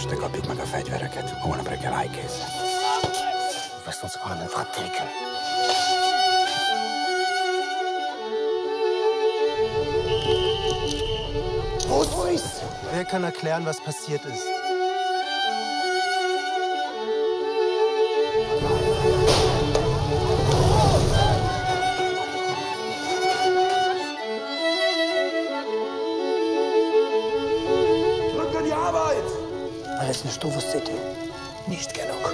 este kapjuk meg a fegyvereket. Holnap reggel állj készen. wirst uns allen vertilgen. Wer kann erklären, was passiert ist? parece no estou você sítio. Nisto que é louco.